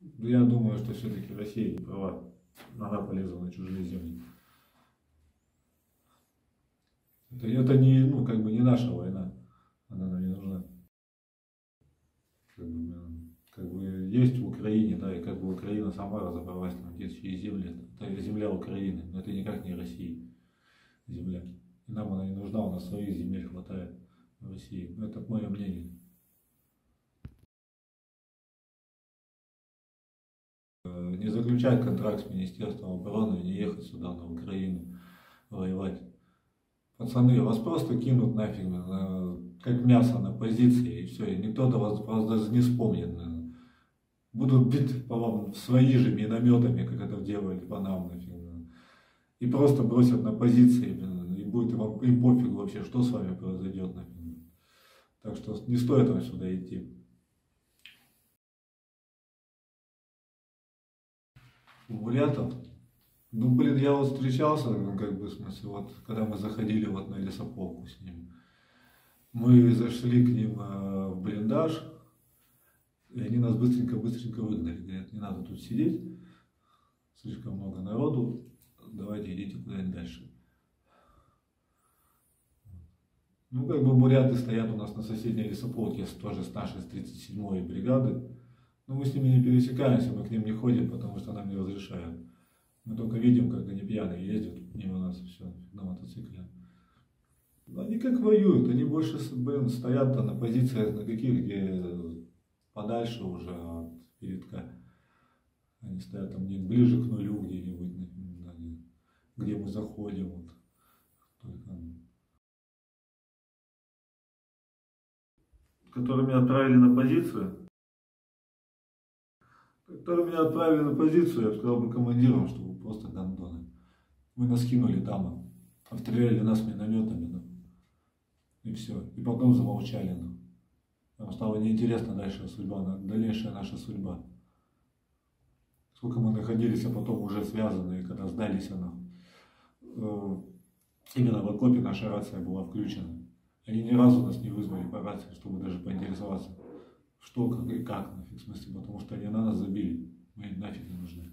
Я думаю, что все-таки Россия не права. Она полезла на чужие земли. Это, не, ну, как бы не наша война. Она нам не нужна. Как бы, как бы есть в Украине, да, и как бы Украина сама разобралась там где чьи земли. Это земля Украины, но это никак не России земля. И нам она не нужна, у нас своих земель хватает в России. Ну, это мое мнение. Не заключать контракт с Министерством обороны, не ехать сюда, на Украину, воевать. Пацаны, вас просто кинут нафиг, как мясо на позиции, и все, и никто до вас, вас даже не вспомнит. Будут бить по вам свои же минометами, как это делали по нам, нафиг. И просто бросят на позиции, и будет вам им пофиг вообще, что с вами произойдет, нафиг. Так что не стоит вам сюда идти. Бурятов. Ну, блин, я вот встречался, ну, как бы, в смысле, вот, когда мы заходили вот на лесополку с ним. Мы зашли к ним э, в блиндаж, и они нас быстренько-быстренько выгнали. Говорят, не надо тут сидеть, слишком много народу, давайте идите куда-нибудь дальше. Ну, как бы буряты стоят у нас на соседней лесополке, тоже с нашей, с 37-й бригады. Но мы с ними не пересекаемся, мы к ним не ходим, потому что нам не разрешают. Мы только видим, как они пьяные ездят мимо нас, все, на мотоцикле. Они как воюют, они больше блин, стоят на позициях, на каких, где подальше уже от передка. Они стоят там где ближе к нулю где-нибудь, где мы заходим. Вот. Только... Которые меня отправили на позицию, которые меня отправили на позицию, я сказал бы командирам, что вы просто гандоны. Вы нас кинули там, обстреляли нас минометами, ну, и все. И потом замолчали. Ну. Нам стало неинтересно дальше судьба, дальнейшая наша судьба. Сколько мы находились, а потом уже связанные, когда сдались она. Э, именно в окопе наша рация была включена. Они ни разу нас не вызвали по рации, чтобы даже поинтересоваться что, как и как, нафиг, в смысле, потому что они на нас забили, мы нафиг не нужны.